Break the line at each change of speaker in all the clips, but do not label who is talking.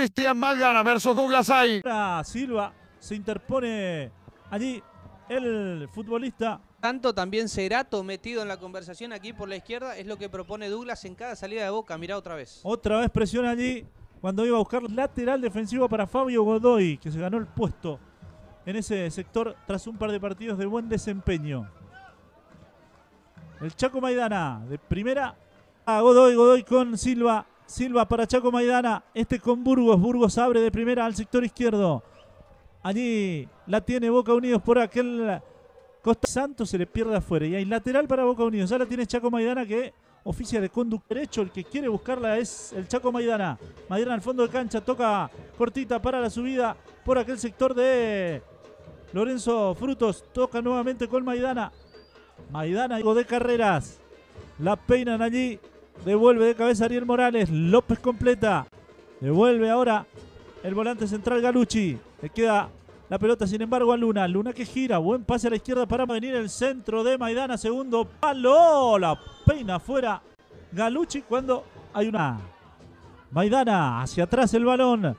Cristian Maidana versus Douglas Hay.
Ahora Silva se interpone allí el futbolista.
Tanto también Cerato metido en la conversación aquí por la izquierda es lo que propone Douglas en cada salida de boca. Mirá otra vez.
Otra vez presión allí cuando iba a buscar lateral defensivo para Fabio Godoy, que se ganó el puesto en ese sector tras un par de partidos de buen desempeño. El Chaco Maidana de primera a Godoy, Godoy con Silva. Silva para Chaco Maidana. Este con Burgos. Burgos abre de primera al sector izquierdo. Allí la tiene Boca Unidos por aquel Costa Santos se le pierde afuera. Y hay lateral para Boca Unidos. Ya la tiene Chaco Maidana que oficia de conductor derecho. El que quiere buscarla es el Chaco Maidana. Maidana al fondo de cancha. Toca cortita para la subida por aquel sector de Lorenzo Frutos. Toca nuevamente con Maidana. Maidana de carreras. La peinan allí. Devuelve de cabeza Ariel Morales. López completa. Devuelve ahora el volante central Galucci. Le queda la pelota, sin embargo, a Luna. Luna que gira. Buen pase a la izquierda para venir el centro de Maidana. Segundo palo. La peina afuera. Galucci cuando hay una. Maidana hacia atrás el balón.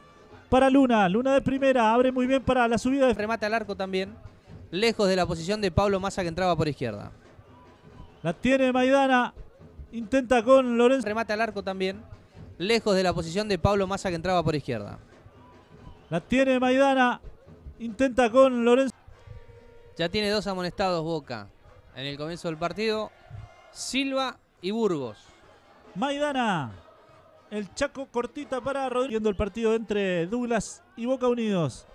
Para Luna. Luna de primera. Abre muy bien para la subida de.
Remate al arco también. Lejos de la posición de Pablo Massa que entraba por izquierda.
La tiene Maidana. Intenta con Lorenzo.
Remate al arco también. Lejos de la posición de Pablo Massa que entraba por izquierda.
La tiene Maidana. Intenta con Lorenzo.
Ya tiene dos amonestados Boca en el comienzo del partido. Silva y Burgos.
Maidana. El Chaco cortita para Rodríguez. Viendo el partido entre Douglas y Boca Unidos.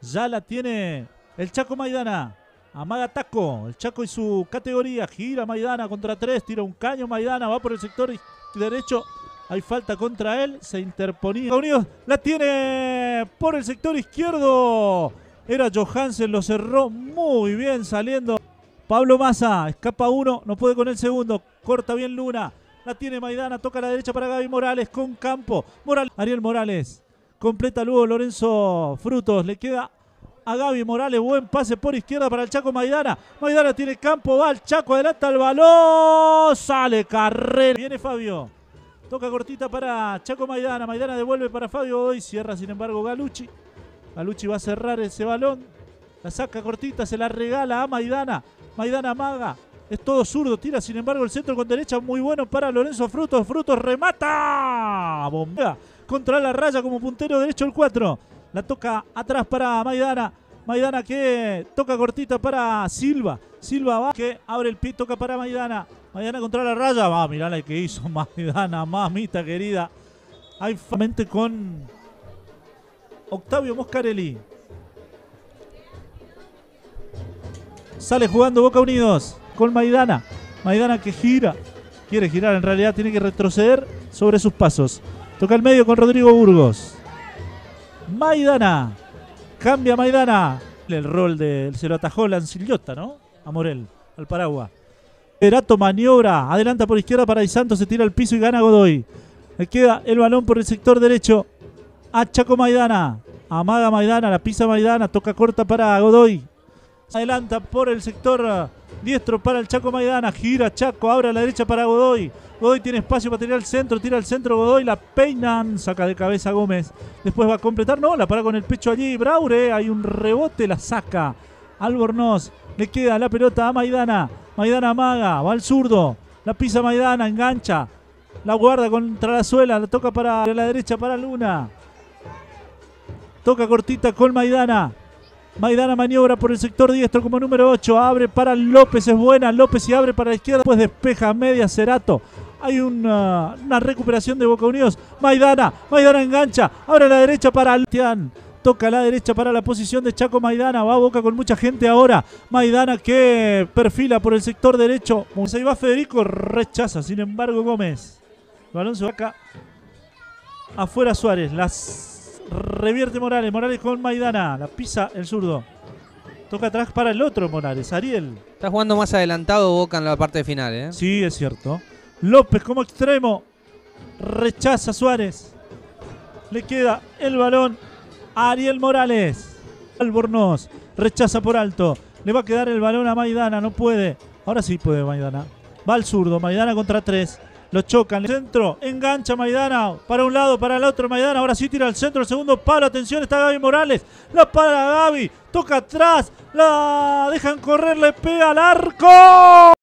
Ya la tiene el Chaco Maidana. Amaga Taco. El Chaco y su categoría. Gira Maidana contra tres. Tira un caño Maidana. Va por el sector derecho. Hay falta contra él. Se interponía. Unidos la tiene por el sector izquierdo. Era Johansen. Lo cerró muy bien saliendo. Pablo Massa. Escapa uno. No puede con el segundo. Corta bien Luna. La tiene Maidana. Toca a la derecha para Gaby Morales con campo. Morales. Ariel Morales. Completa luego Lorenzo Frutos. Le queda a Gaby Morales. Buen pase por izquierda para el Chaco Maidana. Maidana tiene campo. Va el Chaco. Adelanta el balón. Sale carrera. Viene Fabio. Toca cortita para Chaco Maidana. Maidana devuelve para Fabio Godoy. Cierra, sin embargo, Galucci. Galucci va a cerrar ese balón. La saca cortita, se la regala a Maidana. Maidana maga. Es todo zurdo. Tira, sin embargo, el centro con derecha. Muy bueno para Lorenzo Frutos. Frutos remata. Bombea. Contra la raya como puntero derecho el 4. La toca atrás para Maidana. Maidana que toca cortita para Silva. Silva va, que abre el pie, toca para Maidana. Maidana contra la raya. Va, mirá la que hizo Maidana, mamita querida. Hay mente con Octavio Moscarelli. Sale jugando Boca Unidos con Maidana. Maidana que gira. Quiere girar, en realidad tiene que retroceder sobre sus pasos. Toca el medio con Rodrigo Burgos. Maidana. Cambia Maidana. El rol de. Se lo atajó Lancillota, ¿no? A Morel, al Paraguas. Perato maniobra. Adelanta por izquierda para Santos. Se tira al piso y gana Godoy. Le queda el balón por el sector derecho. A Chaco Maidana. Amaga Maidana. La pisa Maidana. Toca corta para Godoy. Adelanta por el sector diestro para el Chaco Maidana. Gira Chaco. Abre a la derecha para Godoy. Godoy tiene espacio para tirar al centro, tira al centro Godoy, la peinan, saca de cabeza Gómez. Después va a completar, no, la para con el pecho allí. Braure, hay un rebote, la saca. Albornoz, le queda la pelota a Maidana. Maidana amaga, va al zurdo. La pisa Maidana, engancha. La guarda contra la suela, la toca para la derecha para Luna. Toca cortita con Maidana. Maidana maniobra por el sector diestro como número 8. Abre para López, es buena. López y abre para la izquierda. Después despeja a media Cerato. Hay una, recuperación de Boca Unidos. Maidana, Maidana engancha. Abre la derecha para Altian. Toca la derecha para la posición de Chaco Maidana. Va a Boca con mucha gente ahora. Maidana que perfila por el sector derecho. Ahí va Federico, rechaza. Sin embargo, Gómez. Balón se va acá. Afuera Suárez. Las revierte Morales. Morales con Maidana. La pisa el zurdo. Toca atrás para el otro Morales. Ariel.
Está jugando más adelantado Boca en la parte final, ¿eh?
Sí, es cierto. López como extremo. Rechaza Suárez. Le queda el balón a Ariel Morales. Albornoz. Rechaza por alto. Le va a quedar el balón a Maidana. No puede. Ahora sí puede Maidana. Va al zurdo. Maidana contra tres. Lo chocan. Centro. Engancha Maidana. Para un lado, para el otro Maidana. Ahora sí tira al centro. El segundo palo. Atención. Está Gaby Morales. La para Gaby. Toca atrás. La dejan correr. Le pega al arco.